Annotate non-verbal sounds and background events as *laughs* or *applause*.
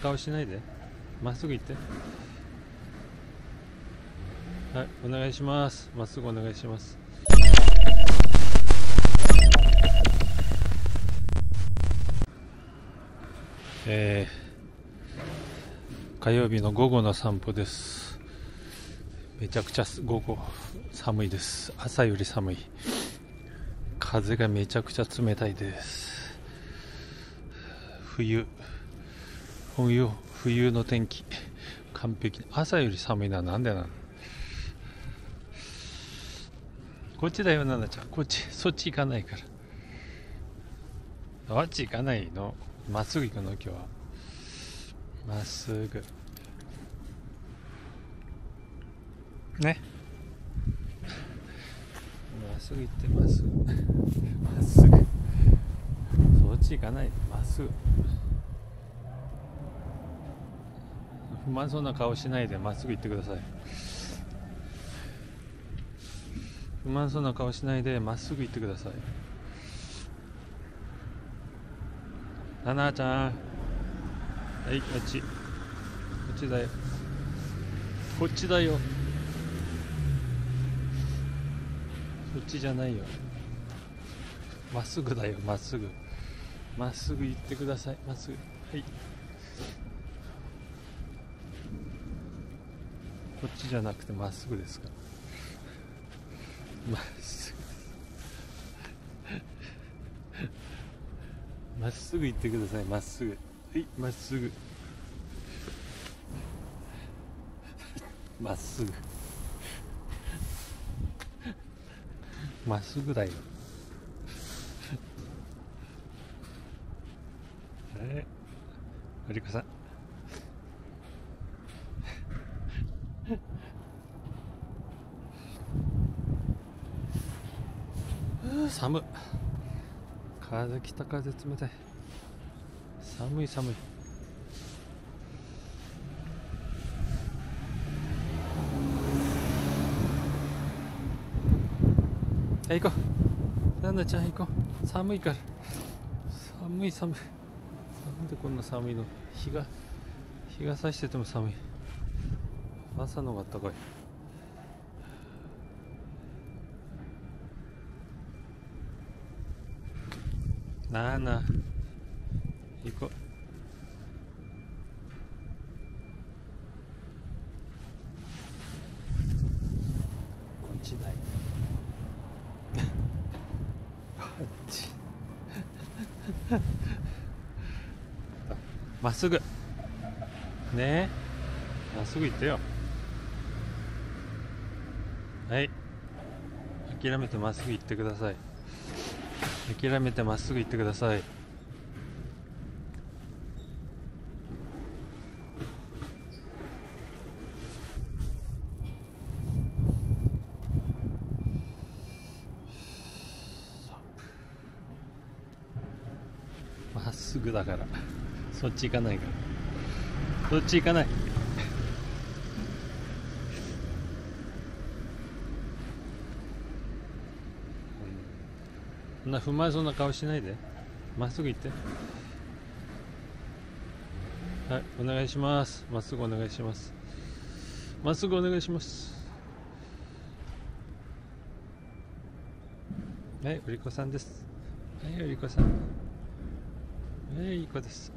顔しないで。まっすぐ行って。はいお願いします。まっすぐお願いします。えー、火曜日の午後の散歩です。めちゃくちゃ午後寒いです。朝より寒い。風がめちゃくちゃ冷たいです。冬。冬冬の天気。完璧。朝より寒いな。なんでなの？こっちだよななちゃん。こっちそっち行かないから。あっち行かないの？まっすぐ行くの？今日は。まっすぐ。ね。まっすぐ行ってまっす。ぐまっすぐ。そっち行かない。まっすぐ。不満そうな顔しないでまっすぐ行ってください。不満そうな顔しないでまっすぐ行ってください。ななちゃん。はいこっち。こっちだよ。こっちだよ。そっちじゃないよ。まっすぐだよまっすぐ。まっすぐ行ってください。まっすぐ。はい。こっちじゃなくてまっすぐですか。まっすぐ。まっすぐ行ってくださいまっすぐ。はいまっすぐ。まっすぐ。まっすぐだよ。はい。マリコさん。寒い。風北風冷たい。寒い寒い。はい行こう。なんだちゃん行こう。寒いから。寒い寒い。なんでこんな寒いの？日が日が差してても寒い。朝の方が暖かい。なあなあ。行こう。こっちだよ *laughs* こっち。まっすぐ。ねえ。まっすぐ行ってよ。はい。諦めてまっすぐ行ってください諦めてまっすぐ行ってください。まっすぐだから。そっち行かないから。そっち行かない。そんな不満そうな顔しないで。まっすぐ行って。はいお願いします。まっすぐお願いします。まっすぐお願いします。はい売り子さんです。はい売り子さん。はいいい子です。